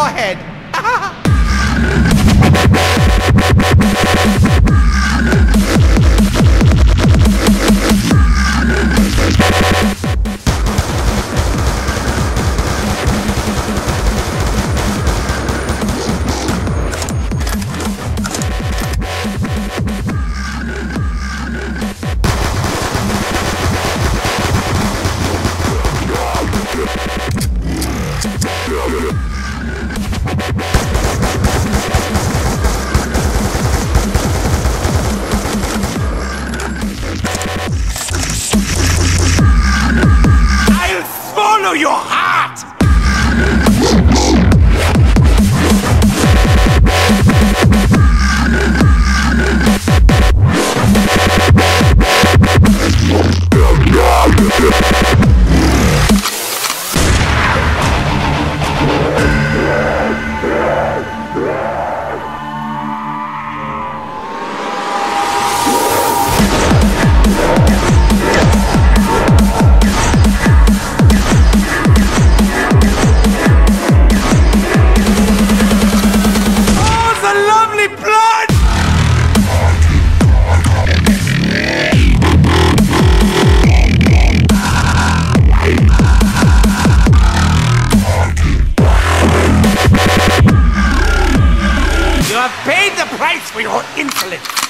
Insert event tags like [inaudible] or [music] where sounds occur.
forehead. I'll [laughs] know you're hot! price for your insolence!